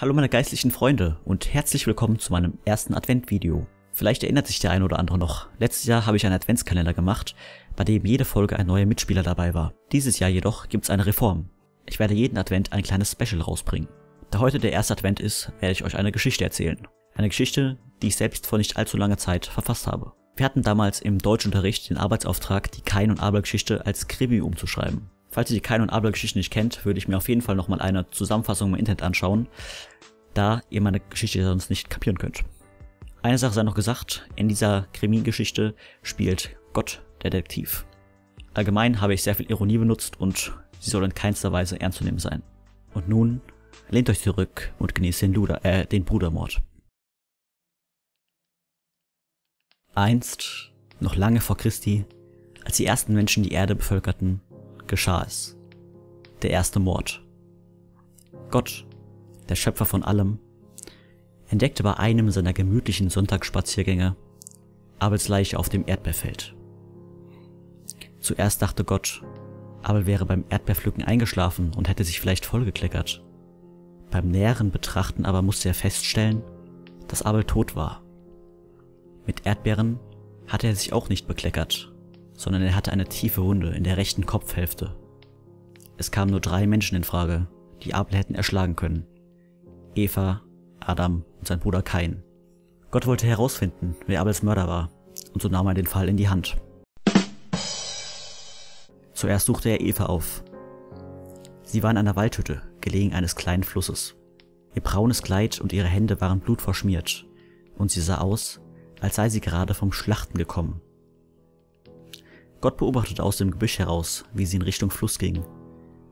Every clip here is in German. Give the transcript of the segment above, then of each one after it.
Hallo meine geistlichen Freunde und herzlich willkommen zu meinem ersten Adventvideo. Vielleicht erinnert sich der eine oder andere noch. Letztes Jahr habe ich einen Adventskalender gemacht, bei dem jede Folge ein neuer Mitspieler dabei war. Dieses Jahr jedoch gibt es eine Reform. Ich werde jeden Advent ein kleines Special rausbringen. Da heute der erste Advent ist, werde ich euch eine Geschichte erzählen. Eine Geschichte, die ich selbst vor nicht allzu langer Zeit verfasst habe. Wir hatten damals im Deutschunterricht den Arbeitsauftrag, die Kain- und Abel-Geschichte als Krimi umzuschreiben. Falls ihr die Kain- und Abel-Geschichte nicht kennt, würde ich mir auf jeden Fall nochmal eine Zusammenfassung im Internet anschauen, da ihr meine Geschichte sonst nicht kapieren könnt. Eine Sache sei noch gesagt, in dieser Krimi-Geschichte spielt Gott der Detektiv. Allgemein habe ich sehr viel Ironie benutzt und sie soll in keinster Weise ernst zu nehmen sein. Und nun lehnt euch zurück und genießt den, Luder, äh, den Brudermord. Einst, noch lange vor Christi, als die ersten Menschen die Erde bevölkerten, geschah es. Der erste Mord. Gott, der Schöpfer von allem, entdeckte bei einem seiner gemütlichen Sonntagsspaziergänge Abels Leiche auf dem Erdbeerfeld. Zuerst dachte Gott, Abel wäre beim Erdbeerpflücken eingeschlafen und hätte sich vielleicht vollgekleckert. Beim näheren Betrachten aber musste er feststellen, dass Abel tot war. Mit Erdbeeren hatte er sich auch nicht bekleckert, sondern er hatte eine tiefe Wunde in der rechten Kopfhälfte. Es kamen nur drei Menschen in Frage, die Abel hätten erschlagen können. Eva, Adam und sein Bruder Kain. Gott wollte herausfinden, wer Abels Mörder war, und so nahm er den Fall in die Hand. Zuerst suchte er Eva auf. Sie war in einer Waldhütte, gelegen eines kleinen Flusses. Ihr braunes Kleid und ihre Hände waren blutverschmiert, und sie sah aus, als sei sie gerade vom Schlachten gekommen. Gott beobachtete aus dem Gebüsch heraus, wie sie in Richtung Fluss ging,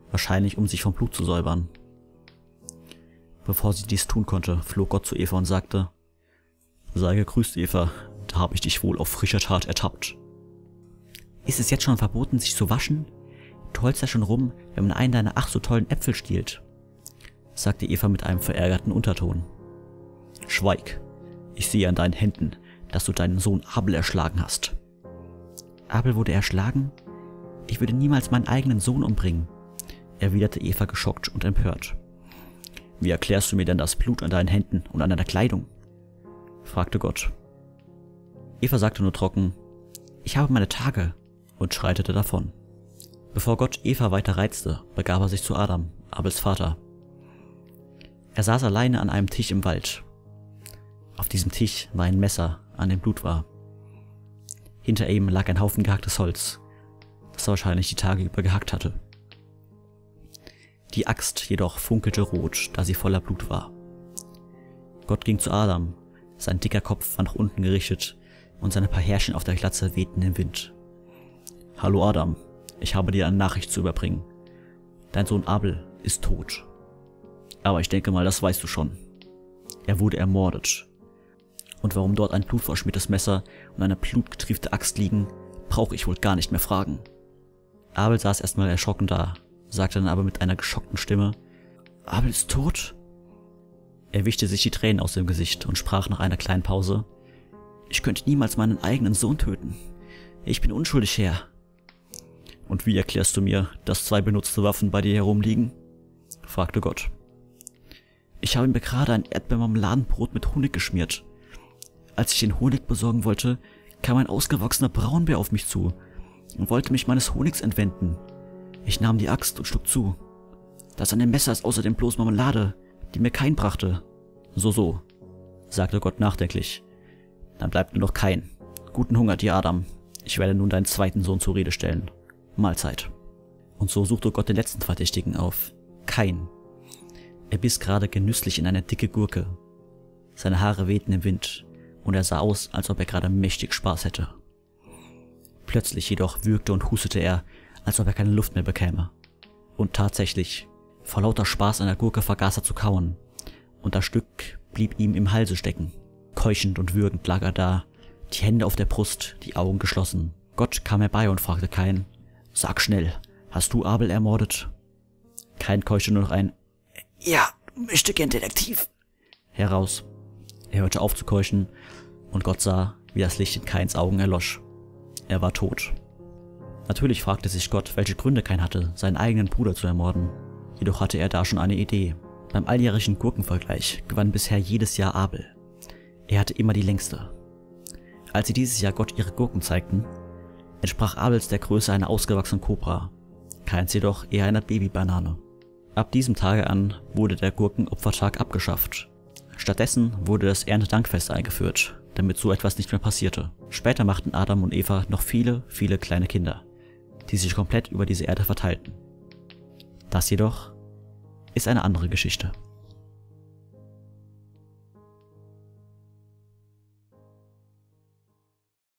wahrscheinlich um sich vom Blut zu säubern. Bevor sie dies tun konnte, flog Gott zu Eva und sagte, Sei gegrüßt, Eva, da habe ich dich wohl auf frischer Tat ertappt. Ist es jetzt schon verboten, sich zu waschen? Du holst ja schon rum, wenn man einen deiner ach so tollen Äpfel stiehlt, sagte Eva mit einem verärgerten Unterton. Schweig, ich sehe an deinen Händen, dass du deinen Sohn Abel erschlagen hast. Abel wurde erschlagen? Ich würde niemals meinen eigenen Sohn umbringen, erwiderte Eva geschockt und empört. Wie erklärst du mir denn das Blut an deinen Händen und an deiner Kleidung? fragte Gott. Eva sagte nur trocken, ich habe meine Tage und schreitete davon. Bevor Gott Eva weiter reizte, begab er sich zu Adam, Abels Vater. Er saß alleine an einem Tisch im Wald. Auf diesem Tisch war ein Messer, an dem Blut war. Hinter ihm lag ein Haufen gehacktes Holz, das er wahrscheinlich die Tage über gehackt hatte. Die Axt jedoch funkelte rot, da sie voller Blut war. Gott ging zu Adam, sein dicker Kopf war nach unten gerichtet und seine paar Härchen auf der Glatze wehten im Wind. Hallo Adam, ich habe dir eine Nachricht zu überbringen. Dein Sohn Abel ist tot. Aber ich denke mal, das weißt du schon. Er wurde ermordet. Und warum dort ein blutverschmiertes Messer und eine blutgetriefte Axt liegen, brauche ich wohl gar nicht mehr fragen. Abel saß erstmal erschrocken da, sagte dann aber mit einer geschockten Stimme, Abel ist tot? Er wischte sich die Tränen aus dem Gesicht und sprach nach einer kleinen Pause, ich könnte niemals meinen eigenen Sohn töten. Ich bin unschuldig, Herr. Und wie erklärst du mir, dass zwei benutzte Waffen bei dir herumliegen? fragte Gott. Ich habe mir gerade ein Erdbeermarmeladenbrot mit Honig geschmiert. Als ich den Honig besorgen wollte, kam ein ausgewachsener Braunbär auf mich zu und wollte mich meines Honigs entwenden. Ich nahm die Axt und schlug zu. Das an dem Messer ist außerdem bloß Marmelade, die mir kein brachte. So, so, sagte Gott nachdenklich. Dann bleibt nur noch kein. Guten Hunger dir, Adam. Ich werde nun deinen zweiten Sohn zur Rede stellen. Mahlzeit. Und so suchte Gott den letzten Verdächtigen auf. Kein. Er biss gerade genüsslich in eine dicke Gurke. Seine Haare wehten im Wind und er sah aus, als ob er gerade mächtig Spaß hätte. Plötzlich jedoch würgte und hustete er, als ob er keine Luft mehr bekäme. Und tatsächlich, vor lauter Spaß an der Gurke vergaß er zu kauen, und das Stück blieb ihm im Halse stecken. Keuchend und würgend lag er da, die Hände auf der Brust, die Augen geschlossen. Gott kam herbei und fragte Kain, Sag schnell, hast du Abel ermordet? Kain keuchte nur noch ein Ja, möchte gern Detektiv heraus. Er hörte auf zu keuchen, und Gott sah, wie das Licht in Kains Augen erlosch. Er war tot. Natürlich fragte sich Gott, welche Gründe Kain hatte, seinen eigenen Bruder zu ermorden. Jedoch hatte er da schon eine Idee. Beim alljährlichen Gurkenvergleich gewann bisher jedes Jahr Abel. Er hatte immer die längste. Als sie dieses Jahr Gott ihre Gurken zeigten, entsprach Abels der Größe einer ausgewachsenen Kobra, keins jedoch eher einer Babybanane. Ab diesem Tage an wurde der Gurkenopfertag abgeschafft. Stattdessen wurde das Erntedankfest eingeführt, damit so etwas nicht mehr passierte. Später machten Adam und Eva noch viele, viele kleine Kinder, die sich komplett über diese Erde verteilten. Das jedoch ist eine andere Geschichte.